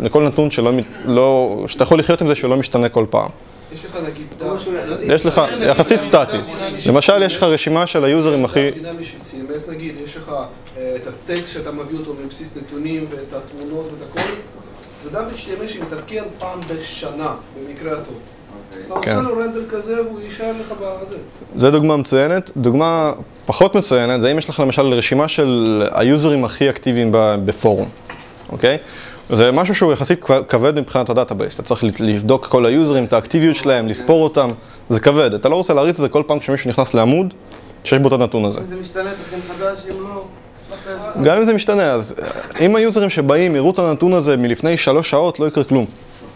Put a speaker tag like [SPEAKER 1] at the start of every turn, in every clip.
[SPEAKER 1] לכל נתון שלא, לא, שאתה יכול לחיות עם זה שלא משתנה כל פעם.
[SPEAKER 2] יש לך נגיד
[SPEAKER 1] יש לך יחסית סטטי. למשל, יש לך רשימה של היוזרים הכי...
[SPEAKER 2] נגיד, יש לך אה, את הטקסט שאתה מביא אותו מבסיס נתונים ואת התמונות ואת הכל, זה דף HTML שמתעדכן פעם בשנה, במקרה הטוב. אז אתה
[SPEAKER 1] כן.
[SPEAKER 2] עושה לו רנדר כזה והוא יישאר לך בזה.
[SPEAKER 1] זה דוגמה מצוינת. דוגמה פחות מצוינת, זה אם יש לך למשל רשימה של היוזרים הכי אקטיביים בפורום, אוקיי? זה משהו שהוא יחסית כבד מבחינת הדאטאבייס. אתה צריך לבדוק כל ה users, את האקטיביות שלהם, לספור אותם, זה כבד. אתה לא רוצה להריץ את זה כל פעם כשמישהו נכנס לעמוד שיש בו את הנתון הזה.
[SPEAKER 3] אם זה משתנה, תכין חדש, אם לא...
[SPEAKER 1] גם אם זה משתנה, אז אה, אם ה users שבאים יראו את הנתון הזה מלפני שלוש שעות, לא יקרה כלום.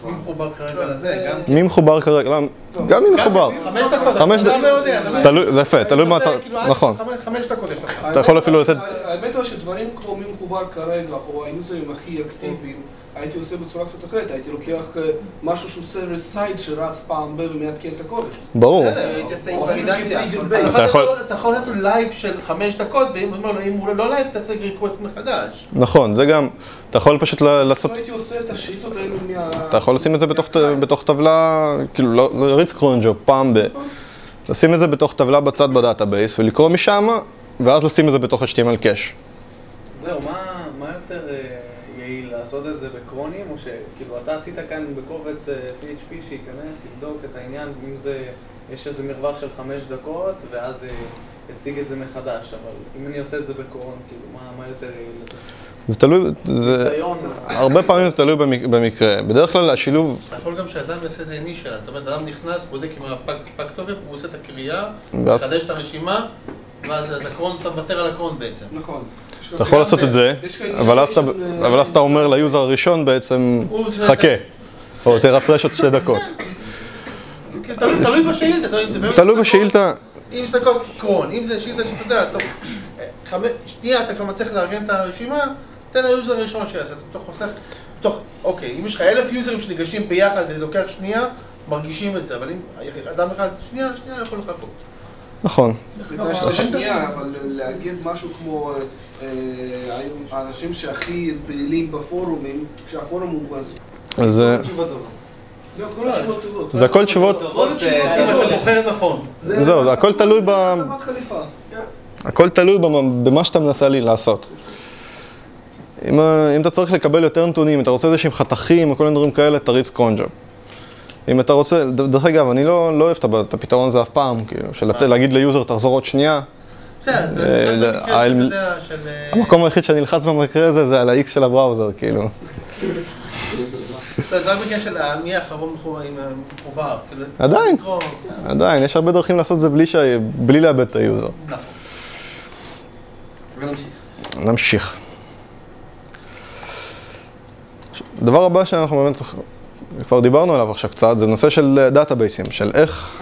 [SPEAKER 4] מי מחובר כרגע לזה? גם
[SPEAKER 1] מי מחובר כרגע? לא, גם מי מחובר.
[SPEAKER 4] חמש דקות.
[SPEAKER 1] חמש
[SPEAKER 4] אתה
[SPEAKER 1] דקות.
[SPEAKER 4] לא יודע. אתה לא-
[SPEAKER 1] תלוי, זה יפה, תלוי מה
[SPEAKER 4] אתה כאילו,
[SPEAKER 1] נכון.
[SPEAKER 4] חמש- חמש דקות יש לך.
[SPEAKER 1] אתה יכול אפילו לתת...
[SPEAKER 2] האמת היא שדברים כמו מי מחובר כרגע, או היוזרים הכי אקטיביים, הייתי עושה בצורה קצת אחרת, הייתי לוקח אה, משהו שהוא server side שרץ פעם ב- ומעדכן את הקובץ.
[SPEAKER 1] ברור.
[SPEAKER 4] אתה
[SPEAKER 1] יכול-
[SPEAKER 4] יכול- אתה יכול לתת לו live של חמש דקות, ואם הוא לא live, תעשה request מחדש.
[SPEAKER 1] נכון, זה גם... אתה יכול פשוט ל- לעשות...
[SPEAKER 2] לא הייתי עושה את השיטות האלו מה...
[SPEAKER 1] אתה יכול לשים את זה בתוך, בתוך טבלה, כאילו לא להריץ cron job פעם ב... לשים את זה בתוך טבלה בצד בדאטאבייס ולקרוא משם, ואז לשים את זה בתוך HTML cache.
[SPEAKER 5] זהו, מה, מה יותר אה, יעיל, לעשות את זה שכאילו אתה עשית כאן בקובץ אה, PHP שייכנס, יבדוק את העניין, אם זה, יש איזה מרווח של חמש דקות, ואז אה, יציג את זה מחדש, אבל אם אני עושה את זה ב cron, כאילו, מה, מה יותר יעיל?
[SPEAKER 1] זה תלוי, זה... הרבה פעמים זה תלוי במק- במקרה. בדרך כלל השילוב,
[SPEAKER 4] אתה יכול גם שאדם יעשה איזה נישה, זאת אומרת, אדם נכנס, בודק עם הפג, פג תוקף, הוא עושה את הקריאה, מחדש את הרשימה, ואז אז ה cron, אתה מוותר על ה cron בעצם.
[SPEAKER 2] נכון.
[SPEAKER 1] אתה יכול לעשות את זה, אבל אז אתה-
[SPEAKER 2] של, אה,
[SPEAKER 1] אבל אז אתה אומר ל user הראשון בעצם,
[SPEAKER 4] זה-
[SPEAKER 1] חכה, או תרפרש עוד שתי דקות.
[SPEAKER 4] כן, תלוי בשאילתה, תלוי זה
[SPEAKER 1] בשאילתה,
[SPEAKER 4] אם זה cron, אם זה שאילתה שאתה יודע, טוב, אה, שנייה אתה כבר מצליח לארגן את הרשימה, תן ל user הראשון שיעשה, אתה חוסך, בתוך, אוקיי, אם יש לך אלף users שניגשים ביחד וזה לוקח שנייה, מרגישים את זה, אבל אם אדם אחד, שנייה, שנייה יכול לחכות.
[SPEAKER 1] נכון.
[SPEAKER 2] שזה שנייה, אבל להגיד משהו כמו אה, אה, האנשים שהכי פעילים בפורומים, כשהפורום הוא בז...
[SPEAKER 1] אז אה,
[SPEAKER 2] לא.
[SPEAKER 1] זה הכל תשובות,
[SPEAKER 4] נכון.
[SPEAKER 1] זהו, זה הכל תלוי ב...
[SPEAKER 2] חליפה.
[SPEAKER 1] הכל תלוי במ- במה שאתה מנסה לי לעשות. אם, אתה צריך לקבל יותר נתונים, אם אתה רוצה איזה שהם חתכים או כל מיני דברים כאלה, תריץ cron job. אם אתה רוצה, דרך אגב, אני לא, לא אוהב את הפתרון הזה אף פעם, כאילו, של לת- להגיד ל user תחזור עוד שנייה. אה.
[SPEAKER 4] אה,
[SPEAKER 1] המקום היחיד שאני אלחץ במקרה הזה זה על ה-X של ה browser,
[SPEAKER 4] כאילו. זה רק בקשר של מי האחרון מחובר עם המחובר. כאילו,
[SPEAKER 1] עדיין. עדיין, יש הרבה דרכים לעשות את זה בלי, לאבד את ה
[SPEAKER 4] user.
[SPEAKER 3] נכון.
[SPEAKER 1] נמשיך. הדבר הבא שאנחנו באמת, כבר דיברנו עליו עכשיו קצת, זה נושא של databases, של איך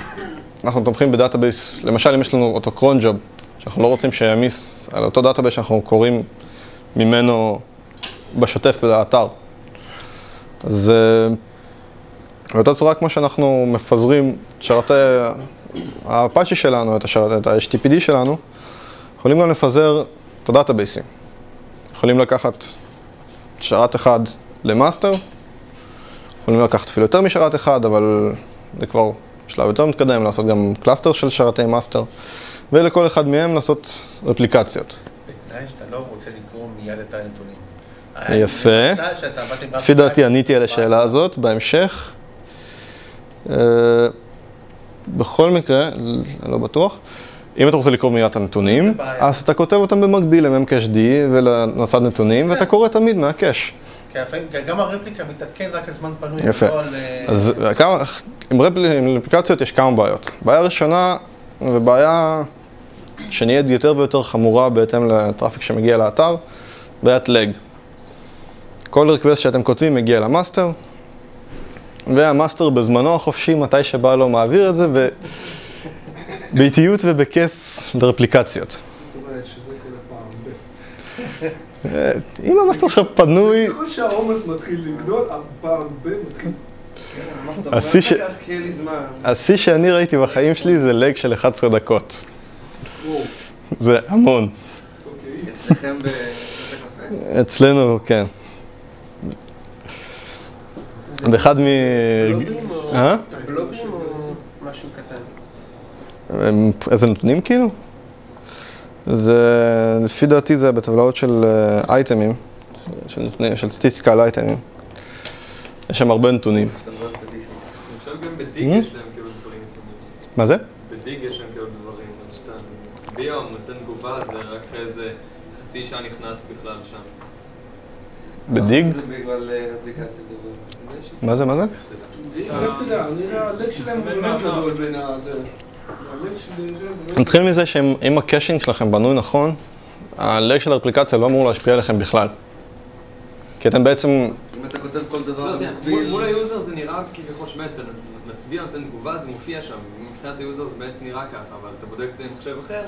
[SPEAKER 1] אנחנו תומכים ב database, למשל אם יש לנו אותו cron job, שאנחנו לא רוצים שיעמיס על אותו database שאנחנו קוראים ממנו בשוטף באתר. אז אה, באותה צורה כמו שאנחנו מפזרים את שרתי האפאצ'י שלנו, את, את ה-HTTPD שלנו, יכולים גם לפזר את ה databases. יכולים לקחת שרת אחד ל master, יכולים לקחת אפילו יותר משרת אחד, אבל זה כבר שלב יותר מתקדם, לעשות גם cluster של שרתי master, ולכל אחד מהם לעשות replications.
[SPEAKER 4] בתנאי שאתה לא רוצה לקרוא מיד את הנתונים.
[SPEAKER 1] יפה. לפי דעתי עניתי על השאלה הזאת בהמשך. אה, בכל מקרה, אני לא בטוח. אם אתה רוצה לקרוא מיד את הנתונים. אז אתה כותב אותם במקביל ל-memcached ולמסד נתונים, ואתה קורא תמיד מהקאש.
[SPEAKER 4] כי גם הרפליקה מתעדכן רק הזמן פנוי.
[SPEAKER 1] יפה.
[SPEAKER 4] לא אה,
[SPEAKER 1] אז עם רפל- עם אפליקציות יש כמה בעיות. בעיה ראשונה, ובעיה שנהיית יותר ויותר חמורה בהתאם לטראפיק שמגיע לאתר, בעיית lag. כל request שאתם כותבים מגיע ל master, וה master בזמנו החופשי, מתי שבא לו, מעביר את זה, ובאיטיות ובכיף ל replications.
[SPEAKER 2] זאת אומרת שזה קורה פעם ב...
[SPEAKER 1] אה, אם ה master שלך פנוי,
[SPEAKER 2] ככל שהעומס מתחיל לגדול, הפעם ב... מתחיל...
[SPEAKER 1] השיא
[SPEAKER 3] זמן.
[SPEAKER 1] השיא שאני ראיתי בחיים שלי זה lag של 11 דקות. זה המון.
[SPEAKER 2] אוקיי.
[SPEAKER 3] אצלכם בבית?
[SPEAKER 1] אצלנו, כן. באחד מ...
[SPEAKER 3] בלובים או...
[SPEAKER 1] אה?
[SPEAKER 3] או משהו קטן?
[SPEAKER 1] איזה נתונים כאילו? זה, לפי דעתי זה בטבלאות של אה, אייטמים, של, נתונים- של סטטיסטיקה על אייטמים. יש שם הרבה נתונים.
[SPEAKER 6] להם כאילו לפעמים.
[SPEAKER 1] מה זה?
[SPEAKER 6] בדיג יש להם כאילו דברים, אז שאתה מצביע או נותן תגובה, זה רק אחרי איזה חצי שעה נכנס בכלל שם.
[SPEAKER 1] בדיג?
[SPEAKER 3] זה בגלל אה, אפליקציה דבר.
[SPEAKER 1] מה זה, מה זה? נתחיל מזה שאם ה caching שלכם בנוי נכון, ה lag של הרפליקציה לא אמור להשפיע עליכם בכלל. כי אתם בעצם,
[SPEAKER 3] אם אתה כותב כל דבר
[SPEAKER 6] לא, מול- ה user זה נראה כביכול שבאמת אתה מצביע, נותן תגובה, זה מופיע שם. מבחינת ה user זה באמת נראה ככה, אבל אתה בודק את זה עם מחשב אחר,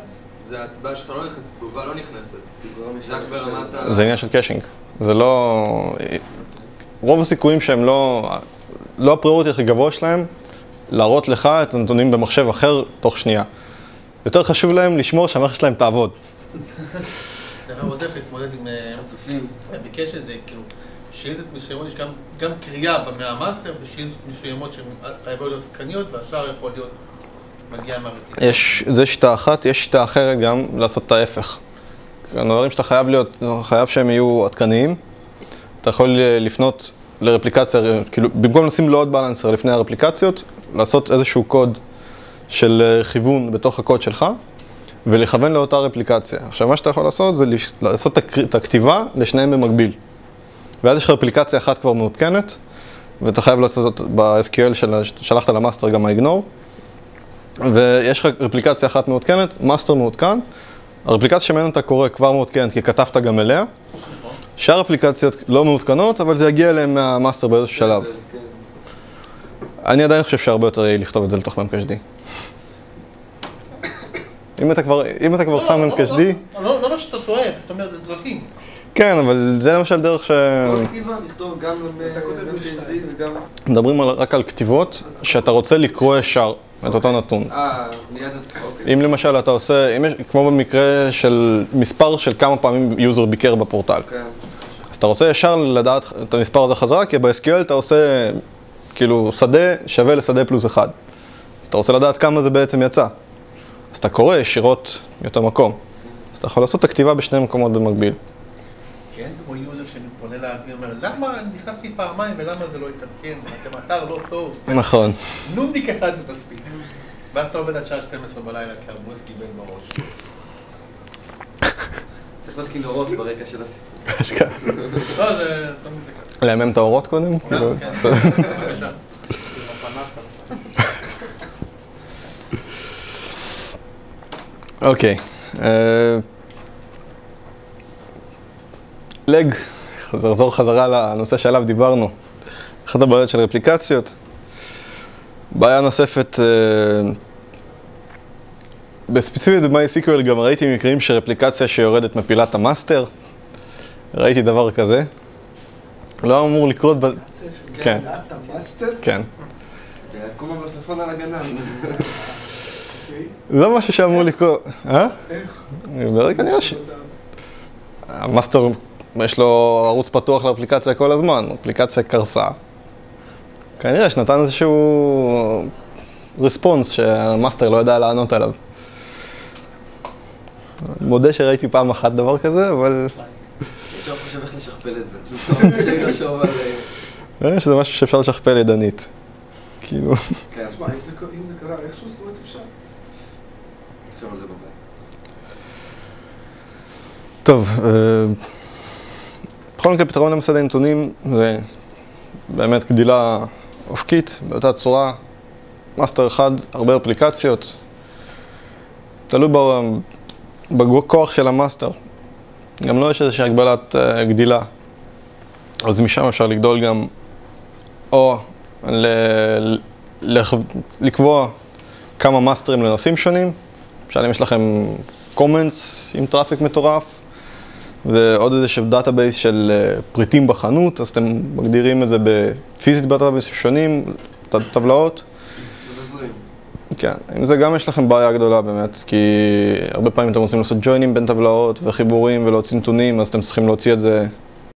[SPEAKER 6] זה ההצבעה שלך לא נכנסת, תגובה לא נכנסת. זה רק ברמת ה...
[SPEAKER 1] זה עניין של caching. זה לא... רוב הסיכויים שהם לא... לא ה priority הכי גבוה שלהם, להראות לך את הנתונים במחשב אחר תוך שנייה. יותר חשוב להם לשמור שהמערכת שלהם תעבוד.
[SPEAKER 4] עוד עם זה כאילו, שאילתות מסוימות יש גם, גם קריאה מהמאסטר ושאילתות מסוימות שהן חייבות להיות עדכניות והשאר יכול להיות מגיע מהרפליקציה.
[SPEAKER 1] יש, זה שיטה אחת, יש שיטה אחרת גם לעשות את ההפך. הדברים שאתה חייב להיות, חייב שהם יהיו עדכניים. אתה יכול אה, לפנות לרפליקציה, כאילו, במקום לשים לואוד בלנסר לפני הרפליקציות, לעשות איזשהו קוד של אה, כיוון בתוך הקוד שלך, ולכוון לאותה רפליקציה. עכשיו, מה שאתה יכול לעשות זה לעשות את הכתיבה לשניהם במקביל. ואז יש לך רפליקציה אחת כבר מעודכנת, ואתה חייב לעשות ב-SQL של- ששלחת ל master גם ה-ignore. ויש לך רפליקציה אחת מעודכנת, master מעודכן, הרפליקציה שממנה אתה קורא כבר מעודכנת כי כתבת גם אליה, שאר רפליקציות לא מעודכנות, אבל זה יגיע אליהם מה master באיזשהו שלב. אני עדיין חושב שהרבה יותר יעיל לכתוב את זה לתוך memcached. אם אתה כבר, אם אתה כבר
[SPEAKER 4] לא,
[SPEAKER 1] שם
[SPEAKER 4] לא,
[SPEAKER 1] Memcached,
[SPEAKER 4] לא, לא, לא מה שאתה טועה, זאת אומרת, זה דרכים.
[SPEAKER 1] כן, אבל זה למשל דרך ש...
[SPEAKER 3] וגם...
[SPEAKER 1] מדברים על- רק על כתיבות שאתה רוצה לקרוא ישר את אותו נתון.
[SPEAKER 3] אה. אוקיי.
[SPEAKER 1] אם למשל אתה עושה, כמו במקרה של מספר של כמה פעמים user ביקר בפורטל.
[SPEAKER 3] כן.
[SPEAKER 1] אז אתה רוצה ישר לדעת את המספר הזה חזרה, כי ב-SQL אתה עושה כאילו שדה שווה לשדה פלוס אחד. אז אתה רוצה לדעת כמה זה בעצם יצא. אז אתה קורא ישירות מאותו מקום. אז אתה יכול לעשות את הכתיבה בשני מקומות במקביל.
[SPEAKER 4] כן, כמו user שאני פונה אליו, אני אומר, למה נכנסתי פעמיים ולמה זה לא התעדכן? אתם אתר לא טוב,
[SPEAKER 1] נכון.
[SPEAKER 4] נודניק אחד זה מספיק. ואז אתה עובד עד שעה 12 בלילה כי הבוס קיבל בראש.
[SPEAKER 3] צריך להיות כינורות ברקע של הסיפור.
[SPEAKER 4] לא, זה תמיד זה ככה.
[SPEAKER 1] לעמעם את האורות קודם? כאילו,
[SPEAKER 4] כן,
[SPEAKER 5] הפנס על
[SPEAKER 1] אוקיי. אה, לג, נחזור חזרה לנושא שעליו דיברנו. אחת הבעיות של רפליקציות. בעיה נוספת, אה, בספציפית ב-MySQL גם ראיתי מקרים שרפליקציה שיורדת מפילה את המאסטר. ראיתי דבר כזה. לא אמור לקרות ב... כן? כן.
[SPEAKER 3] כמו המלפפון על.
[SPEAKER 1] לא משהו שאמור לקרות. אה?
[SPEAKER 2] איך?
[SPEAKER 1] כנראה ש... ה master, יש לו ערוץ פתוח לאפליקציה כל הזמן, האפליקציה קרסה. כנראה שנתן איזשהו response שה master לא ידע לענות עליו. מודה שראיתי פעם אחת דבר כזה, אבל
[SPEAKER 3] עכשיו חושב איך לשכפל את זה. אה,
[SPEAKER 1] נראה שזה משהו שאפשר לשכפל ידנית. כאילו,
[SPEAKER 3] כן,
[SPEAKER 2] תשמע, אם זה קרה איכשהו, זאת אומרת אפשר.
[SPEAKER 1] טוב, אה, בכל מקרה פתרון למסדי נתונים זה באמת גדילה אופקית, באותה צורה, מאסטר אחד, הרבה אפליקציות, תלוי בכוח של ה master. גם לו יש איזושהי הגבלת אה, גדילה, אז משם אפשר לגדול גם או ל- ל- לקבוע כמה מאסטרים לנושאים שונים, למשל אם יש לכם comments עם traffic מטורף, ועוד איזשהו database של אה, פריטים בחנות, אז אתם מגדירים את זה בפיזית בדאטאבייסים שונים, טבלאות. כן, עם זה גם יש לכם בעיה גדולה באמת, כי הרבה פעמים אתם רוצים לעשות ג'וינים בין טבלאות וחיבורים ולהוציא נתונים, אז אתם צריכים להוציא את זה